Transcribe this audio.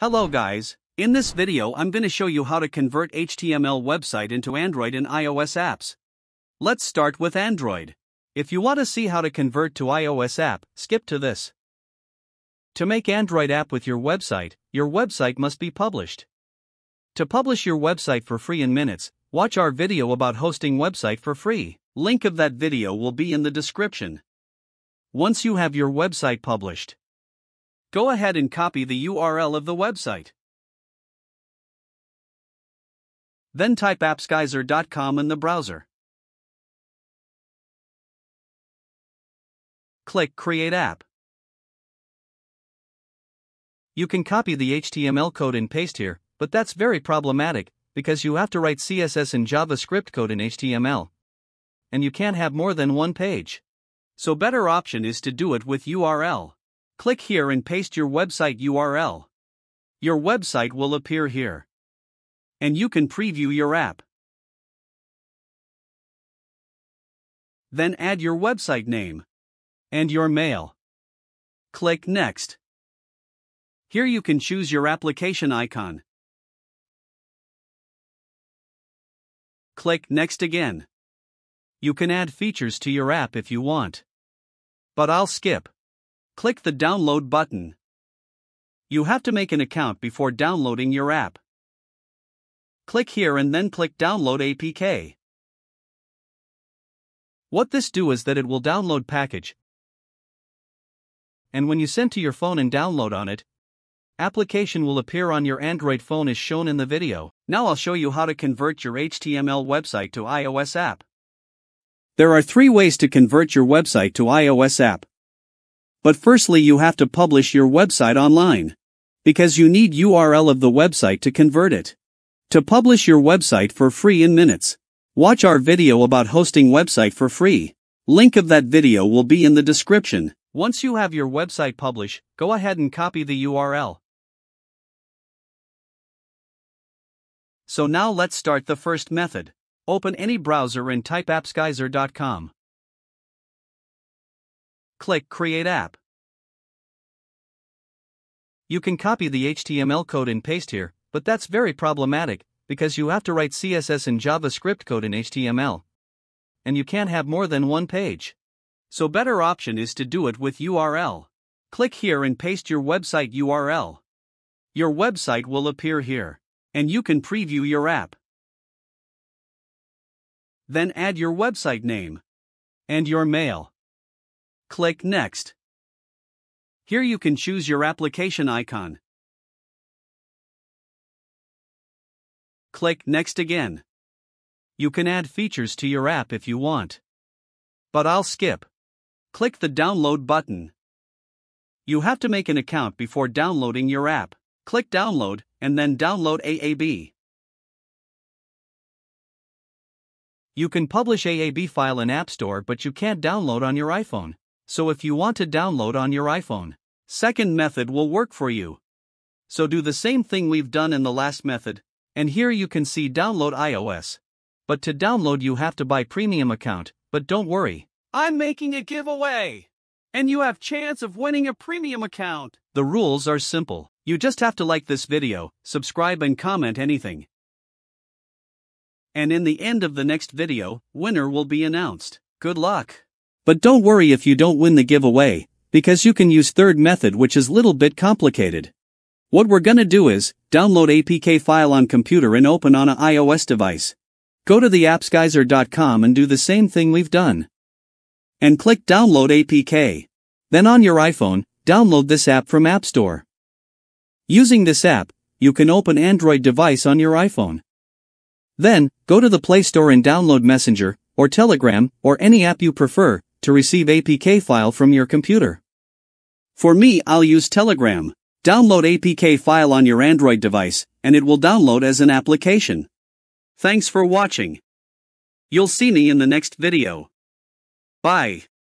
Hello guys, in this video I'm gonna show you how to convert HTML website into Android and iOS apps. Let's start with Android. If you want to see how to convert to iOS app, skip to this. To make Android app with your website, your website must be published. To publish your website for free in minutes, watch our video about hosting website for free. Link of that video will be in the description. Once you have your website published, go ahead and copy the URL of the website. Then type appsgeyser.com in the browser. Click Create App. You can copy the HTML code and paste here, but that's very problematic because you have to write CSS and JavaScript code in HTML. And you can't have more than one page. So better option is to do it with URL. Click here and paste your website URL. Your website will appear here. And you can preview your app. Then add your website name and your mail. Click Next. Here you can choose your application icon. Click Next again. You can add features to your app if you want. But I'll skip. Click the Download button. You have to make an account before downloading your app. Click here and then click Download APK. What this do is that it will download package. And when you send to your phone and download on it, application will appear on your Android phone as shown in the video. Now I'll show you how to convert your HTML website to iOS app. There are three ways to convert your website to iOS app. But firstly you have to publish your website online. Because you need URL of the website to convert it. To publish your website for free in minutes. Watch our video about hosting website for free. Link of that video will be in the description. Once you have your website published, go ahead and copy the URL. So now let's start the first method. Open any browser and type appsgeyser.com. Click Create App. You can copy the HTML code and paste here, but that's very problematic because you have to write CSS and JavaScript code in HTML. And you can't have more than one page. So better option is to do it with URL. Click here and paste your website URL. Your website will appear here, and you can preview your app. Then add your website name and your mail. Click Next. Here you can choose your application icon. Click Next again. You can add features to your app if you want. But I'll skip. Click the Download button. You have to make an account before downloading your app. Click Download, and then download AAB. You can publish AAB file in App Store but you can't download on your iPhone. So if you want to download on your iPhone, second method will work for you. So do the same thing we've done in the last method, and here you can see download iOS. But to download you have to buy premium account, but don't worry. I'm making a giveaway. And you have chance of winning a premium account. The rules are simple. You just have to like this video, subscribe and comment anything and in the end of the next video, winner will be announced. Good luck! But don't worry if you don't win the giveaway, because you can use third method which is little bit complicated. What we're gonna do is, download APK file on computer and open on a iOS device. Go to the appsgeyser.com and do the same thing we've done. And click download APK. Then on your iPhone, download this app from App Store. Using this app, you can open Android device on your iPhone. Then, go to the Play Store and download Messenger, or Telegram, or any app you prefer, to receive APK file from your computer. For me, I'll use Telegram. Download APK file on your Android device, and it will download as an application. Thanks for watching. You'll see me in the next video. Bye.